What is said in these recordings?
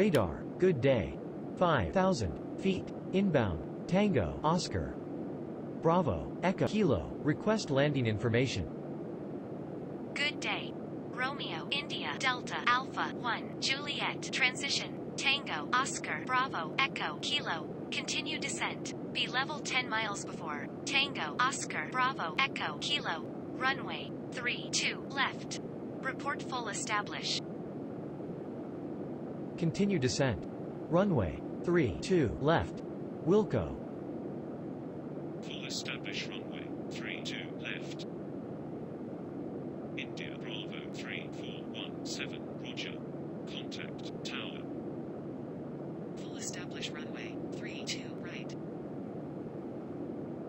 Radar. Good day. 5,000 feet. Inbound. Tango. Oscar. Bravo. Echo. Kilo. Request landing information. Good day. Romeo, India, Delta, Alpha, 1, Juliet, transition, Tango, Oscar, Bravo, Echo, Kilo, continue descent. Be level 10 miles before, Tango, Oscar, Bravo, Echo, Kilo, runway, 3, 2, left. Report full establish. Continue descent. Runway. 3, 2, left. Wilco. Full establish runway. 3 2 left. India Bravo 3417 Roger. Contact Tower. Full establish runway, 32 right.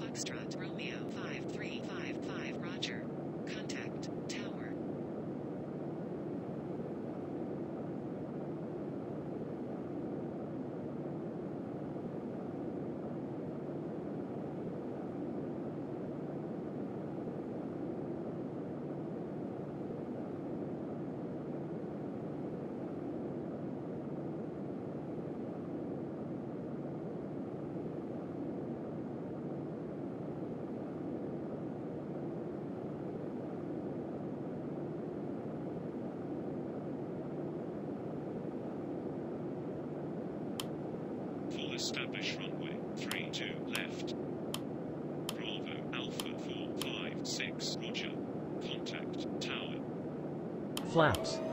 Foxtrot Romeo 5355 Roger. Contact Tower. Full establish runway. 3 2 left. Bravo Alpha 456 Roger. Contact Tower. Flaps.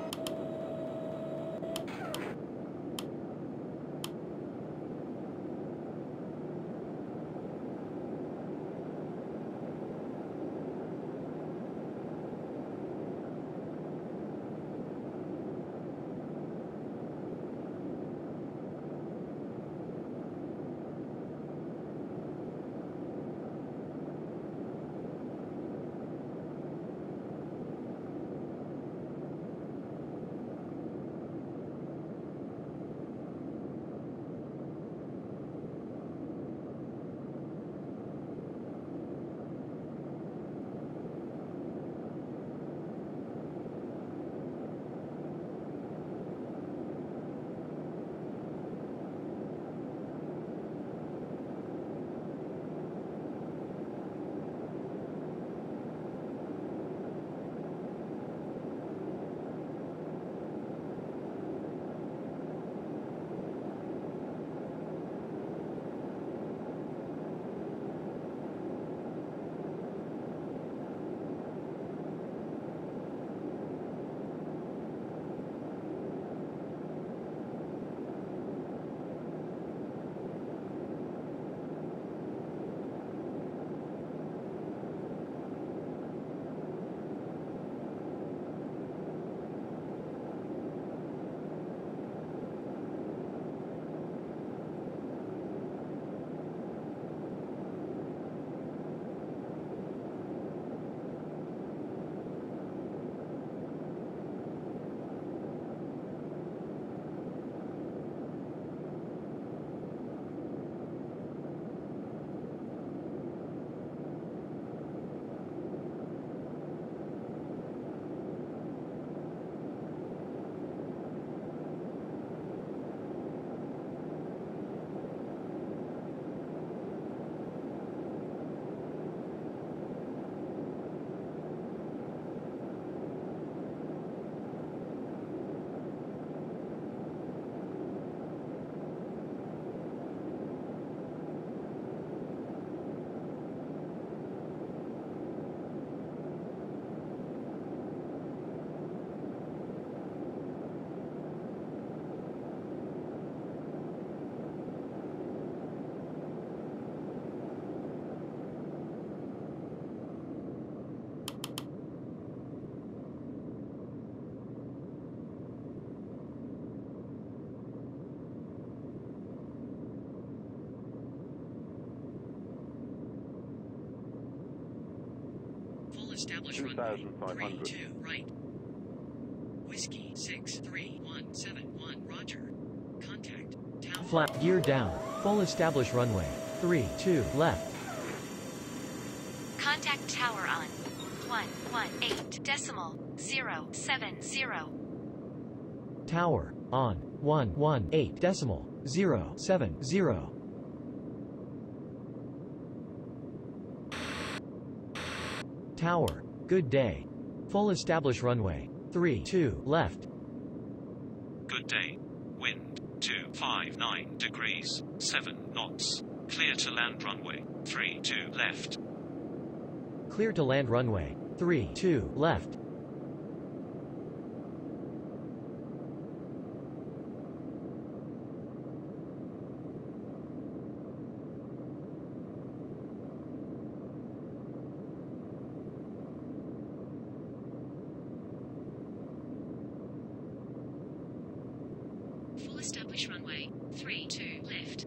Establish runway, 2,500. 32 right. Whiskey 63171 Roger. Contact Tower. Flap. Gear down. Full establish runway. 3, 2, left. Contact tower on 118 decimal 070. Tower. On. 1 1 8 decimal 0 7 0. Tower. Good day. Full establish runway. 3 2 left. Good day. Wind 259 degrees, 7 knots. Clear to land runway 3 2 left. Clear to land runway. 3 2 left. Full establish runway. 3 2 left.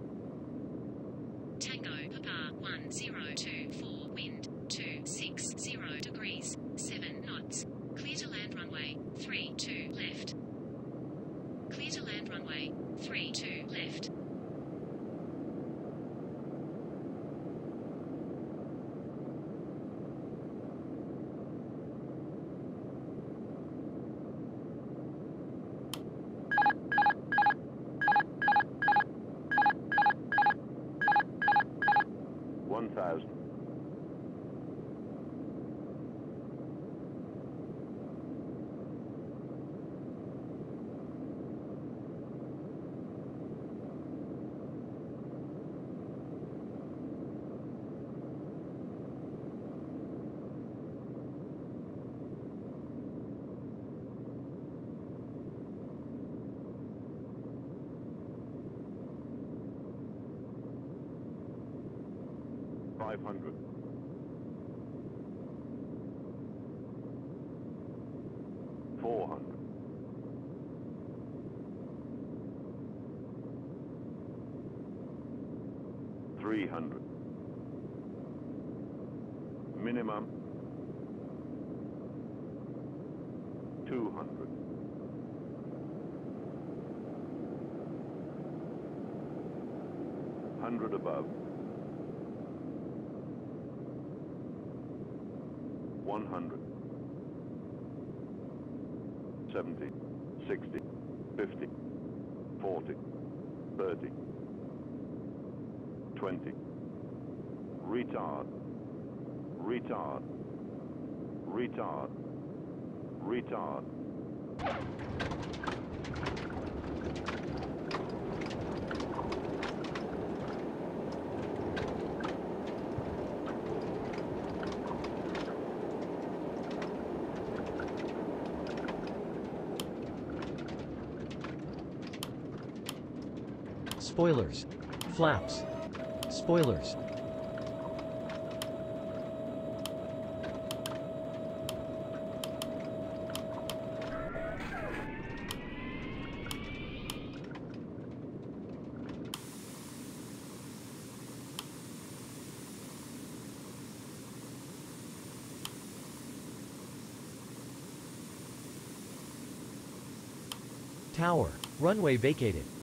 Tango Papa 1024 wind 260 degrees 7 knots. Clear to land runway 3 2 left. Clear to land runway 3 2 left. One thousand. Five hundred. Four hundred. Three hundred. Minimum. Two hundred. Hundred above. 100, 70, 60, 50, 40, 30, 20, retard, retard, retard, retard. Spoilers. Flaps. Spoilers. Tower. Runway vacated.